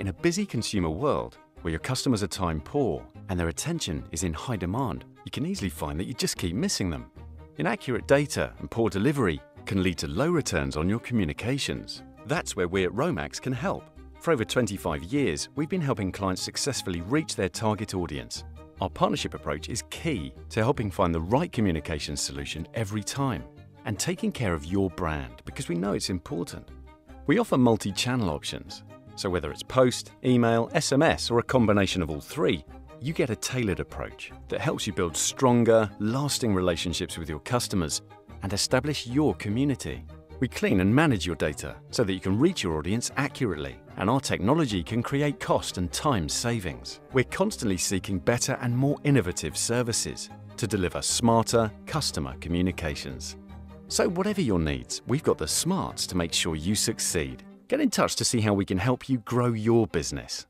In a busy consumer world, where your customers are time poor and their attention is in high demand, you can easily find that you just keep missing them. Inaccurate data and poor delivery can lead to low returns on your communications. That's where we at Romax can help. For over 25 years, we've been helping clients successfully reach their target audience. Our partnership approach is key to helping find the right communication solution every time and taking care of your brand because we know it's important. We offer multi channel options, so whether it's post, email, SMS, or a combination of all three, you get a tailored approach that helps you build stronger, lasting relationships with your customers and establish your community. We clean and manage your data so that you can reach your audience accurately, and our technology can create cost and time savings. We're constantly seeking better and more innovative services to deliver smarter customer communications. So, whatever your needs, we've got the smarts to make sure you succeed. Get in touch to see how we can help you grow your business.